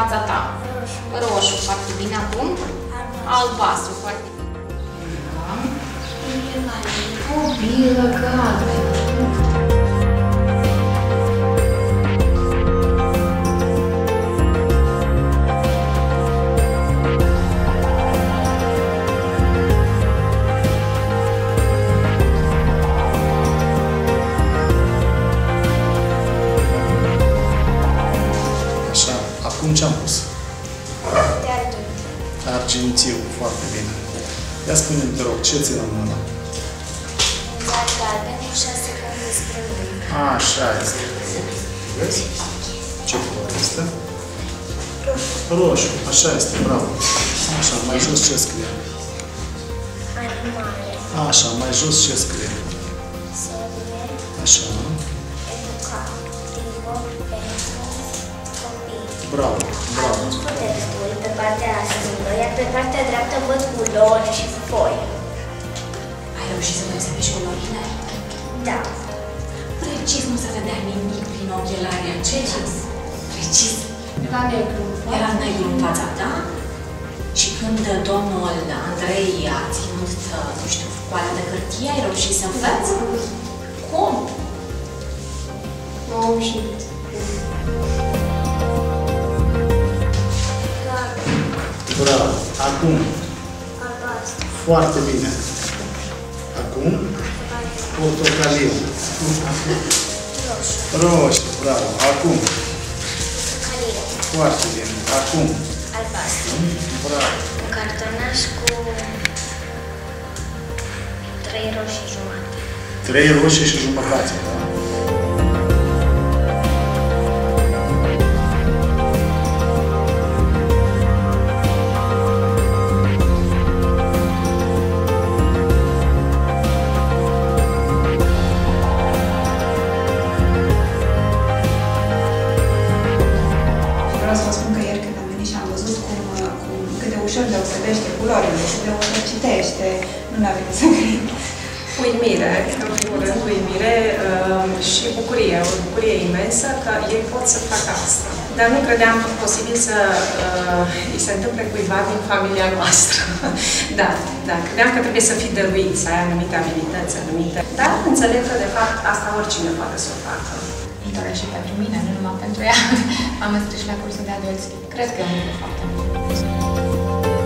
fața ta? Roșu. Roșu, foarte bine. Acum? Albastru, foarte bine. Da. O bilă, cadru. Am pus? De argint. Argintiu, foarte bine. Ia spune-mi, te rog, ce ți în mână? Dar galben cu șase cărți spre lui. Așa este. Vezi? Ce culori este? Roșu, așa este, bravo. Așa, mai jos ce scrie? Animale. Așa, mai jos ce scrie? Serie. Așa, Educativă. Bravo, bravo. Atunci textul pe partea stângă, iar pe partea dreaptă văd culori și foi. Ai reușit să deosebești culorile? Da. Precis nu se vedea nimic prin ochelarii aceia. Precis. Era negru. Era negru în fața ta și când domnul Andrei a ținut, uh, nu știu, coala de hârtie, ai reușit să înveți? Cum? Nu am și Acum, Albastru. foarte bine. Acum, portocaliu. Roșu. Roșu, bravo. Acum, Calie. foarte bine. Acum, Albastru. bravo. Un cartonaș cu trei roșii jumate. Trei roșii și jumătate, da? Ușor deosebește culorile, cât de ușor citește, nu n-a venit să cred. uimire, în primul rând uimire uh, și bucurie, o bucurie imensă că ei pot să facă asta. Dar nu credeam posibil să uh, îi se întâmple cuiva din familia noastră. da, da, credeam că trebuie să fii dăruit, să ai anumite abilități, anumite... Dar înțeleg că, de fapt, asta oricine poate să o facă. îi doresc și pentru mine, nu numai pentru ea. Am înscris și la cursul de adulți. Cred că e un lucru foarte bun. Thanks.